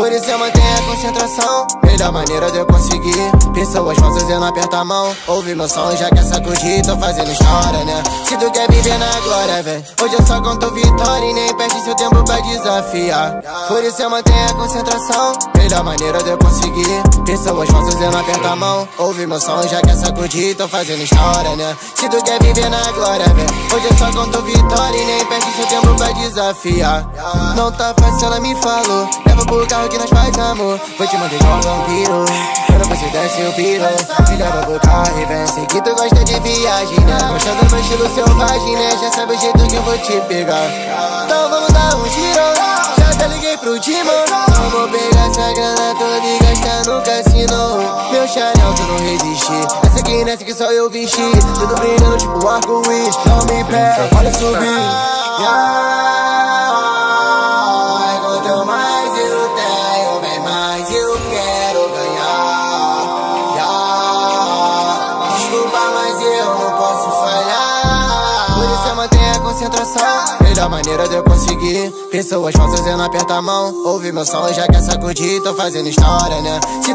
Por isso eu mantenho a concentração. Melhor maneira de eu conseguir. Pessoas falsas eu não aperto a mão. Ouve meu som já quer sacudir Tô fazendo história, né? Se tu quer viver na glória, véi Hoje eu só conto vitória E nem perde seu tempo pra desafiar. Por isso eu mantenho a concentração. Melhor maneira de eu conseguir. Pessoas falsas eu não aperto a mão. Ouve meu som já quer sacudir Tô fazendo história, né? Se tu quer viver na glória, véi Hoje eu só conto vitória E nem perde seu tempo pra desafiar. Não tá fácil, ela me falou pro carro que nós faz amor. Vou te mandar igual vampiro Quando você desce o piro. Me leva pro carro e vem que tu gosta de viagem, né? Gostando do meu estilo selvagem, né? Já sabe o jeito que eu vou te pegar. Então vamos dar um giro. Já até liguei pro Timo Vou pegar essa grana toda e gastar no cassino Meu Chanel tu não resistir Essa aqui nessa que só eu vesti. Tudo brilhando tipo um arco-íris. Não me pega, olha subir. Yeah. Concentração Melhor maneira de eu conseguir. Pessoas falsas eu não aperto a mão. Ouve meu som já quer sacudir Tô fazendo história, né? Se